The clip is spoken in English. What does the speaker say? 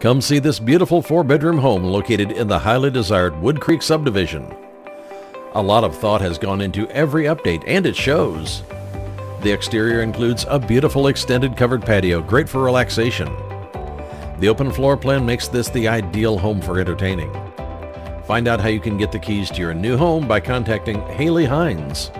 Come see this beautiful four bedroom home located in the highly desired Woodcreek subdivision. A lot of thought has gone into every update and it shows. The exterior includes a beautiful extended covered patio, great for relaxation. The open floor plan makes this the ideal home for entertaining. Find out how you can get the keys to your new home by contacting Haley Hinds.